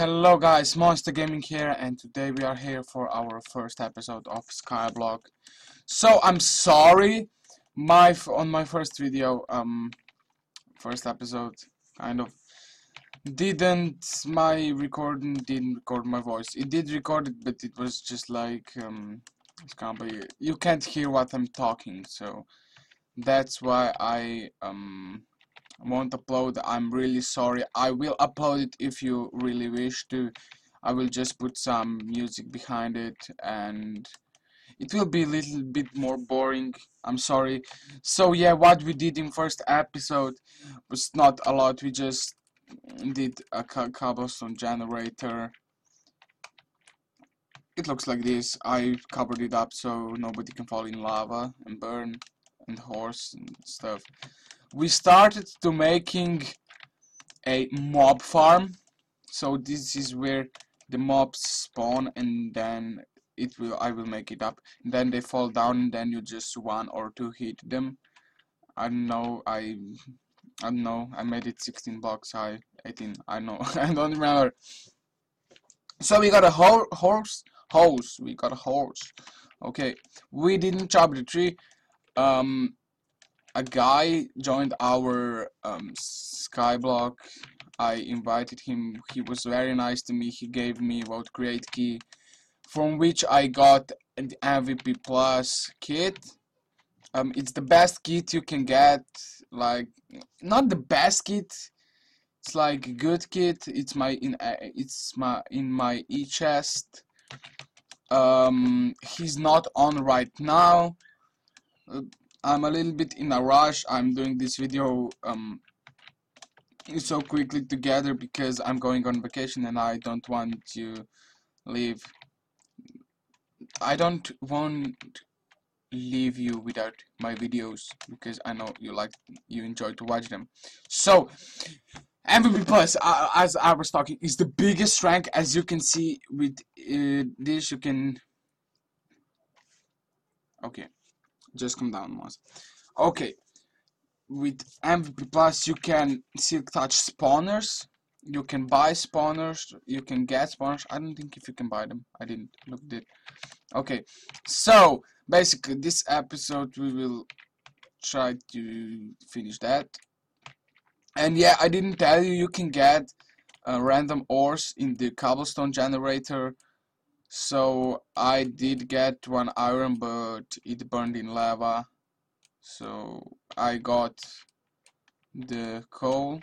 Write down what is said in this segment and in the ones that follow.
Hello guys, Monster Gaming here and today we are here for our first episode of Skyblock. So I'm sorry, my on my first video, um, first episode, kind of didn't my recording didn't record my voice. It did record it, but it was just like um, it's kind of you can't hear what I'm talking, so that's why I um won't upload I'm really sorry. I will upload it if you really wish to. I will just put some music behind it and it will be a little bit more boring. I'm sorry. So yeah what we did in first episode was not a lot. We just did a cobblestone generator. It looks like this. I covered it up so nobody can fall in lava and burn and horse and stuff we started to making a mob farm. So this is where the mobs spawn and then it will I will make it up. And then they fall down and then you just one or two hit them. I know I I know. I made it 16 blocks high 18 I know I don't remember. So we got a ho horse horse we got a horse. Okay we didn't chop the tree. Um a guy joined our um, skyblock. I invited him. He was very nice to me. He gave me vote crate key from which I got the MVP plus kit. Um, it's the best kit you can get. Like not the best kit. It's like a good kit. It's my in uh, it's my in my e chest um, he's not on right now. Uh, I'm a little bit in a rush. I'm doing this video um, so quickly together because I'm going on vacation and I don't want to leave. I don't want leave you without my videos because I know you like you enjoy to watch them. So MVP Plus, uh, as I was talking, is the biggest rank as you can see with uh, this. You can okay just come down once. Okay. With MVP Plus you can silk touch spawners. You can buy spawners. You can get spawners. I don't think if you can buy them. I didn't look it. Okay. So basically this episode we will try to finish that. And yeah I didn't tell you you can get uh, random ores in the cobblestone generator so I did get one iron but it burned in lava. So I got the coal.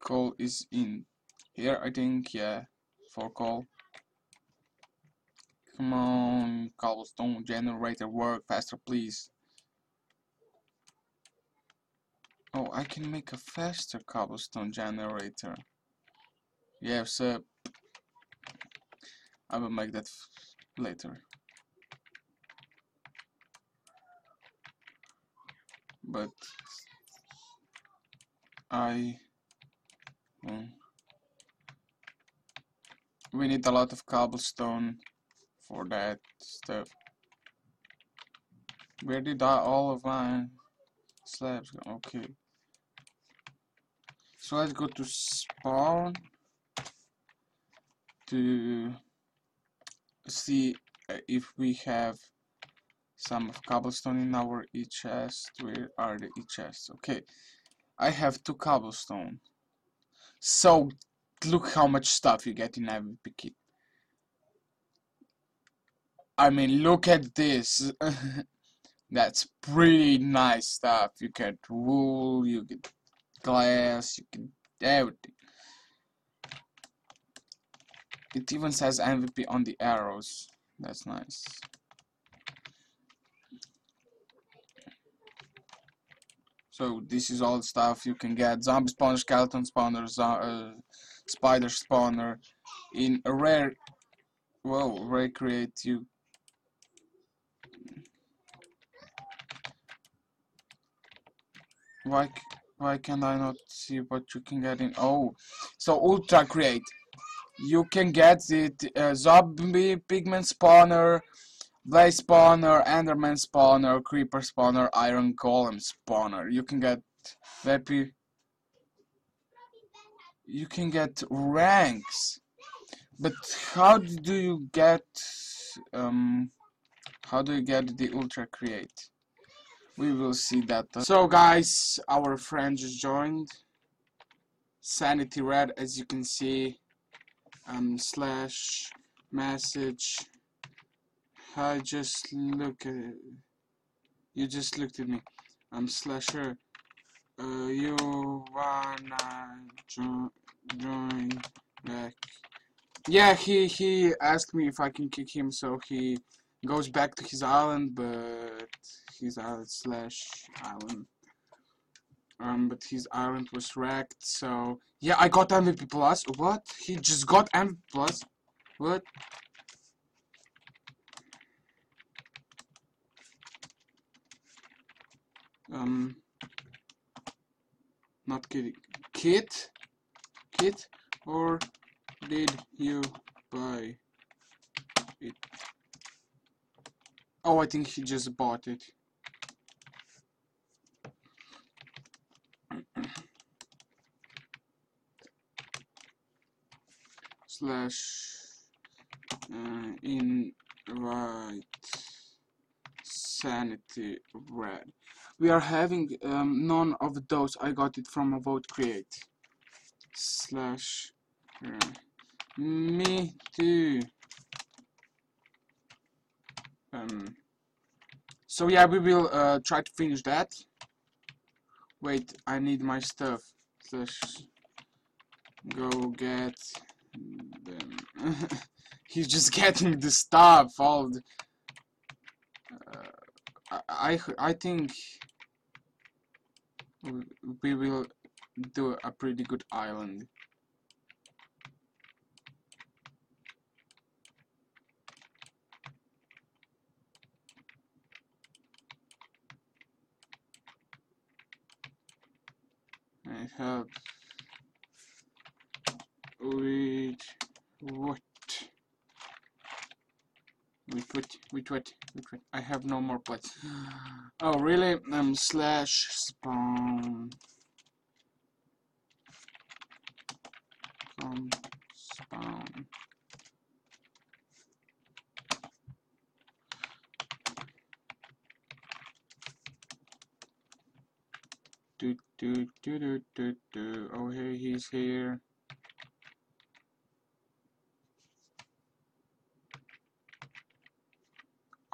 Coal is in here I think yeah for coal. Come on cobblestone generator work faster please. Oh I can make a faster cobblestone generator yes uh, I will make that later. But I um, we need a lot of cobblestone for that stuff. Where did I, all of my slabs go? Okay. So let's go to spawn to see uh, if we have some of cobblestone in our e chest where are the e chests okay I have two cobblestone. So look how much stuff you get in every kit I mean look at this. That's pretty nice stuff. You get wool you get glass you get everything it even says MVP on the arrows. That's nice. So this is all stuff you can get. Zombie spawner, skeleton spawner, uh, spider spawner. In a rare, well, rare crate you. Why, why can I not see what you can get in? Oh, so ultra crate you can get the uh, zombie pigman spawner, blaze spawner, enderman spawner, creeper spawner, iron golem spawner. You can get very you can get ranks. But how do you get um how do you get the ultra crate? We will see that. So guys, our friend just joined. SanityRed as you can see um slash message I just look at it. You just looked at me. I'm slasher. Uh, you wanna jo join back? Yeah, he he asked me if I can kick him, so he goes back to his island, but his island slash island. Um, but his island was wrecked, so yeah, I got MVP plus. What? He just got MVP plus. What? um not kidding kit kit or did you buy it oh I think he just bought it slash uh, invite sanity red. We are having um, none of those. I got it from a vote crate. Slash uh, me too. Um, so yeah we will uh, try to finish that. Wait I need my stuff. Slash go get he's just getting the stuff all the, uh, I, I think we will do a pretty good island. I have wait what? Wait what? Wait what? Wait I have no more plates oh really? Um slash spawn. From spawn. Do do do do do do. Oh here he's here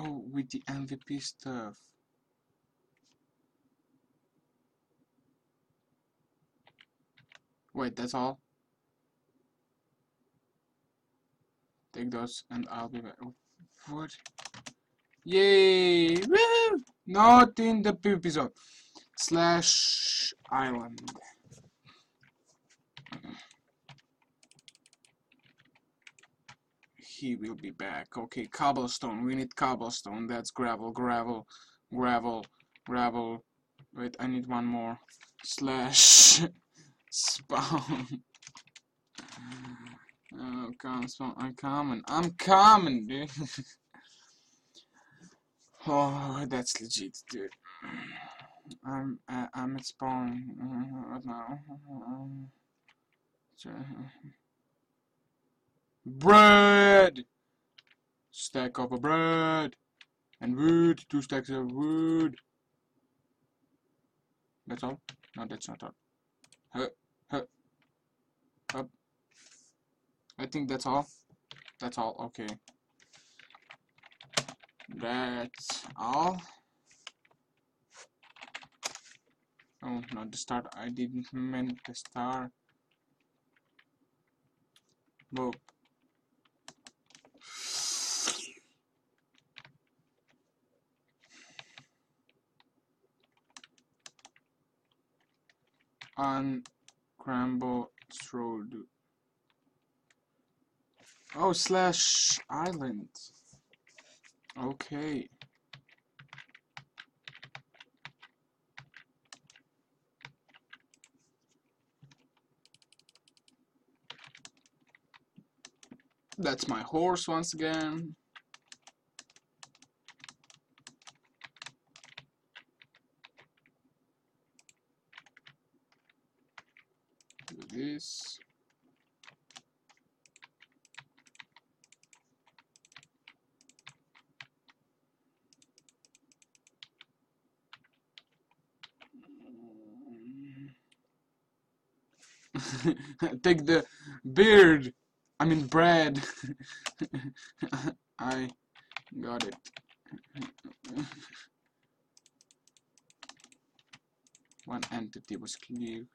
oh with the MVP stuff. Wait that's all? Take those and I'll be back. What? Yay! Woo! not in the poopy zone slash island he will be back. Okay cobblestone. We need cobblestone. That's gravel gravel gravel gravel. Wait I need one more. Slash spawn. Oh come spawn. I'm coming. I'm coming dude. Oh that's legit dude. I'm uh, I'm at spawn. Right now. Bread! Stack of a bread and wood. Two stacks of wood. That's all? No, that's not all. Huh, huh, up. I think that's all. That's all. Okay. That's all. Oh, not the start. I didn't mean the star. Whoa. Uncramble road. Oh, slash island. Okay. That's my horse once again. this. Take the beard. I mean bread. I got it. One entity was cleared.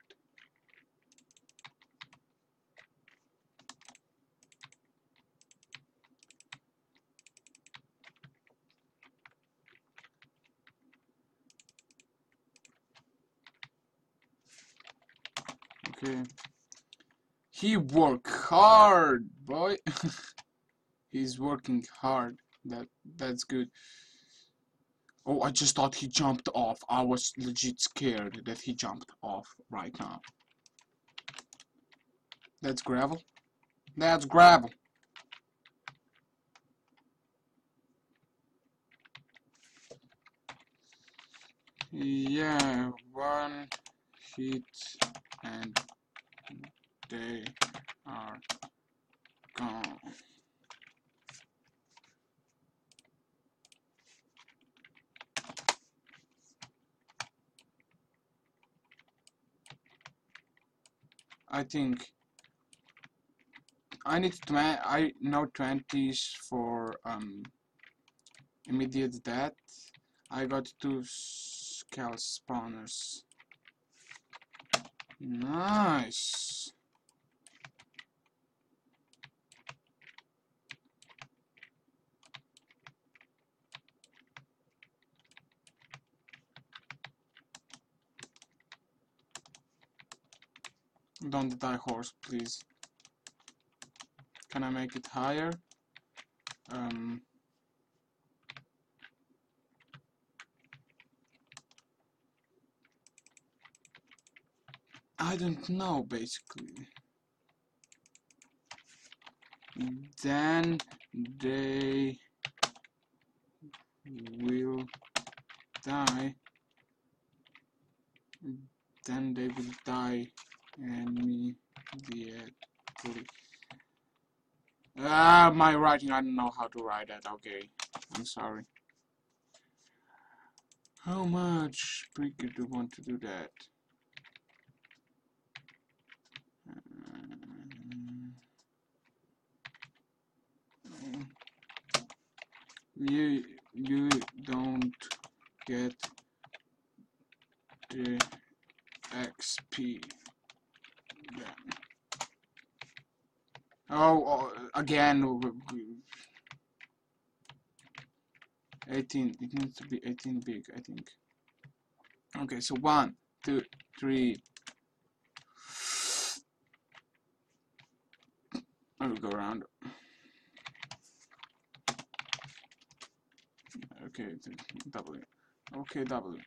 Okay. He work hard, boy. He's working hard. That that's good. Oh, I just thought he jumped off. I was legit scared that he jumped off right now. That's gravel. That's gravel. Yeah, one hit and they are gone. I think I need to I know 20s for um immediate death. I got two scale spawners. Nice. Don't die horse, please. Can I make it higher? Um, I don't know, basically. Then they will die. Then they will die and immediately. Ah, my writing, I don't know how to write that. Okay, I'm sorry. How much bigger do you want to do that? You you don't get the XP then. Oh, oh again 18 it needs to be 18 big I think. Okay so one two three. I will go around okay W. Okay W.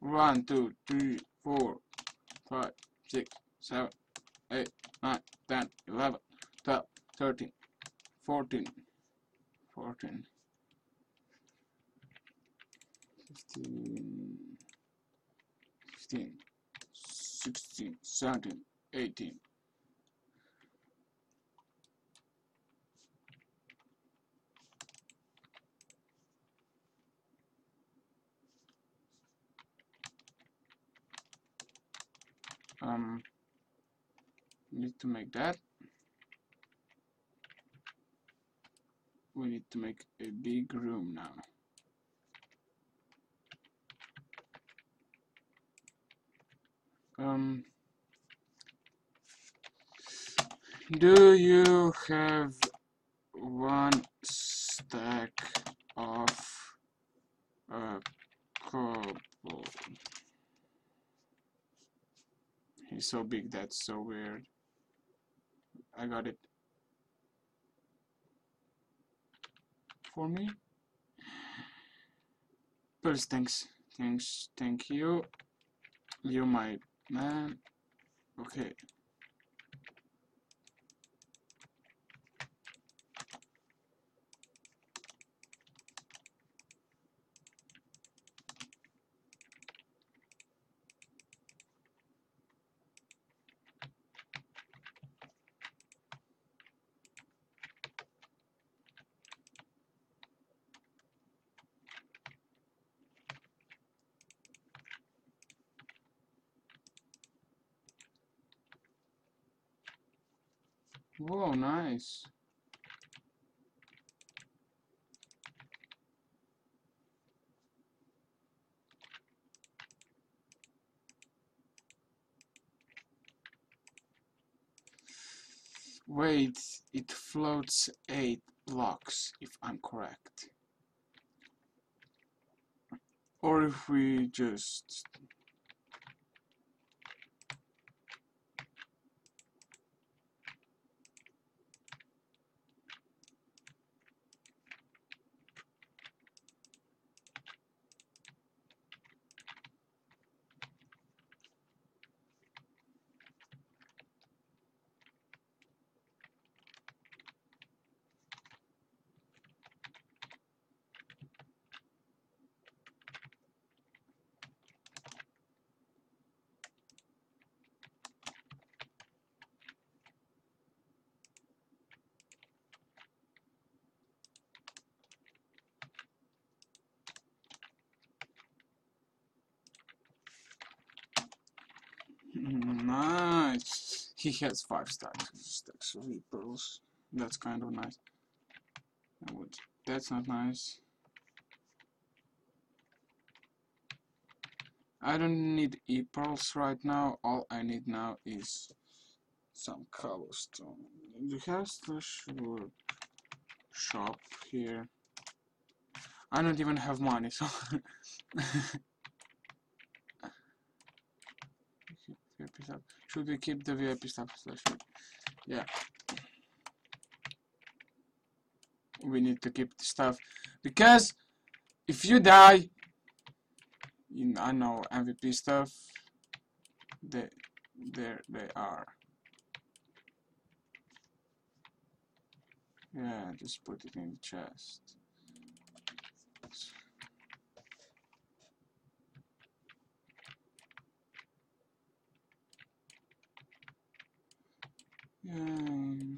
One, two, three, four, five, six, seven, eight, nine, ten, eleven, twelve, thirteen, fourteen, fourteen, fifteen, fifteen, sixteen, seventeen, eighteen. um need to make that we need to make a big room now um do you have one stack of uh, cobble He's so big, that's so weird. I got it. For me? First, thanks. Thanks, thank you. You my man. Okay. Whoa, nice. Wait, it floats 8 blocks, if I'm correct. Or if we just... Nice. He has five stacks, stacks of pearls. That's kind of nice. Would, that's not nice. I don't need e-pearls right now. All I need now is some cobblestone. Do you have slash shop here? I don't even have money, so stuff. Should we keep the VIP stuff? Yeah. We need to keep the stuff because if you die, in I know MVP stuff. They, there they are. Yeah, just put it in the chest. Um,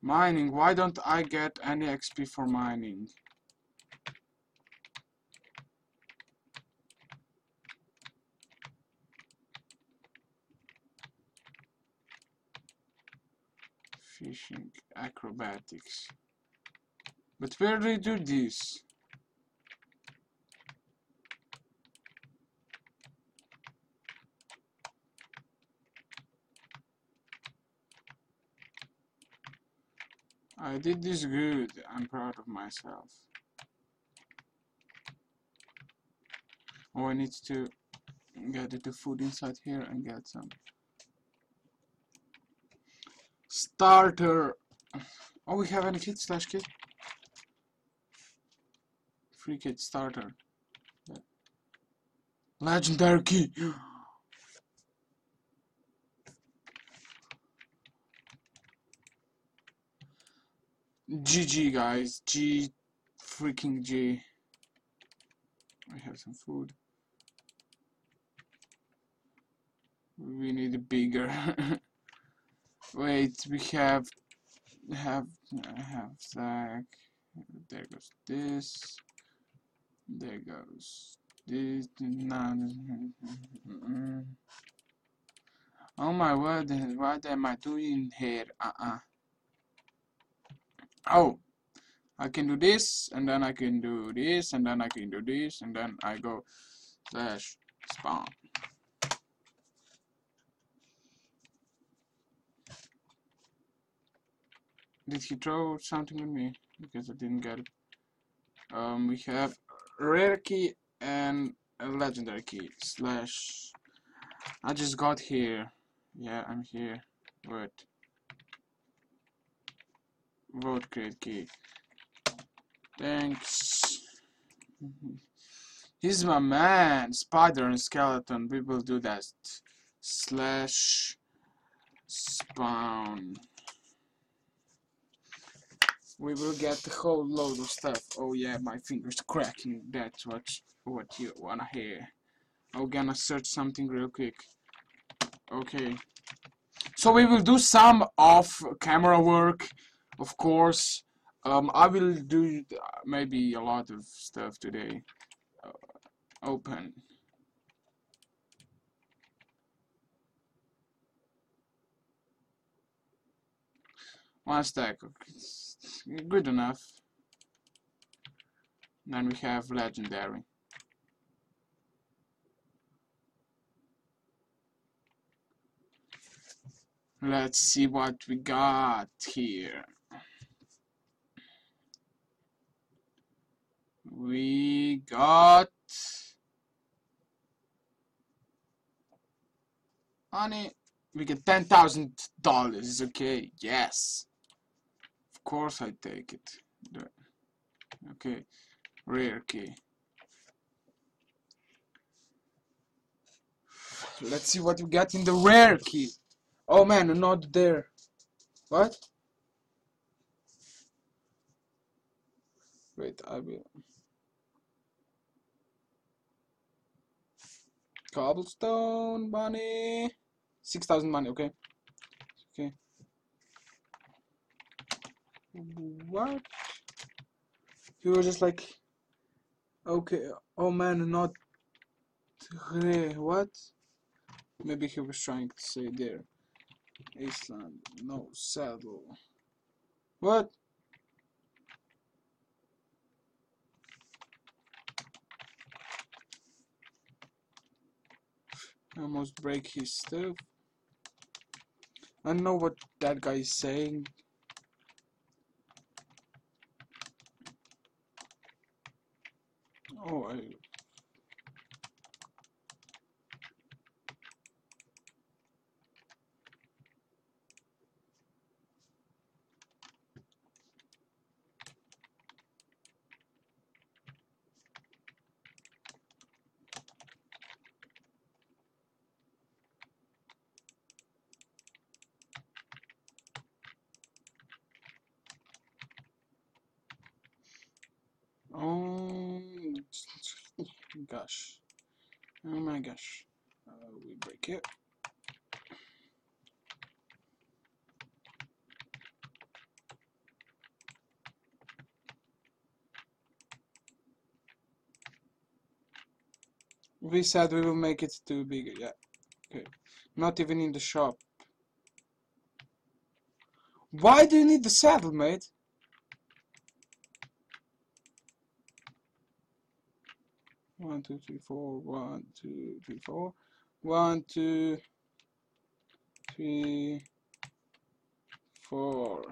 mining. Why don't I get any XP for mining? Fishing, acrobatics. But where do they do this? I did this good. I'm proud of myself. Oh, I need to get the food inside here and get some starter. Oh, we have any kit slash kit? Free kit starter. Legendary key. GG guys, G freaking G. I have some food. We need a bigger. Wait, we have have have that. There goes this. There goes this. Oh my word! What am I doing here? Uh uh oh I can do this and then I can do this and then I can do this and then I go slash spawn. Did he throw something at me? Because I didn't get it. Um, we have rare key and a legendary key slash I just got here. Yeah I'm here what vote crate key thanks. He's my man. Spider and skeleton. We will do that. Slash spawn. We will get the whole load of stuff. Oh yeah my fingers cracking. That's what what you wanna hear. I'm gonna search something real quick. Okay. So we will do some off camera work of course um, I will do maybe a lot of stuff today. Uh, open. One stack good enough. Then we have legendary. Let's see what we got here. We got honey. We get ten thousand dollars. Okay, yes. Of course I take it. Okay, rare key. Let's see what we got in the rare key. Oh man, not there. What? Wait, I will. Cobblestone money. 6,000 money, okay. Okay. What? He was just like, okay, oh man, not what? Maybe he was trying to say there. Iceland, no saddle. What? I almost break his stuff. I don't know what that guy is saying. Oh, I gosh. Oh my gosh. Uh, we break it. We said we will make it too big, yeah. Okay. Not even in the shop. Why do you need the saddle, mate? One two three four one two three four. One two three four.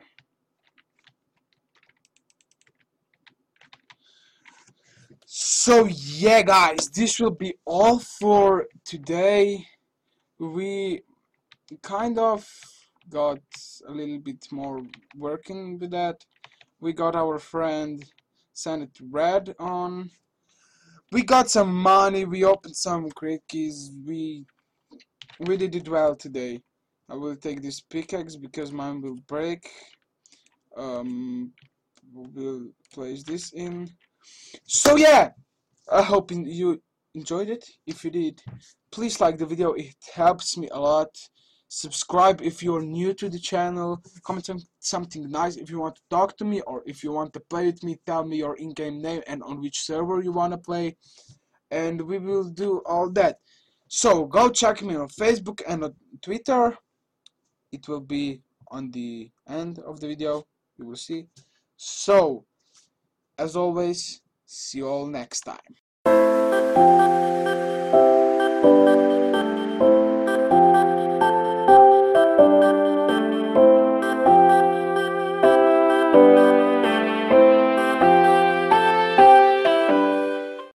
So yeah guys this will be all for today. We kind of got a little bit more working with that. We got our friend Senate Red on we got some money, we opened some crate keys, we we did it well today. I will take this pickaxe because mine will break. Um, we'll place this in. So yeah, I hope you enjoyed it. If you did, please like the video, it helps me a lot. Subscribe if you're new to the channel. Comment something nice if you want to talk to me or if you want to play with me. Tell me your in-game name and on which server you want to play. And we will do all that. So go check me on Facebook and on Twitter. It will be on the end of the video. You will see. So, as always, see you all next time.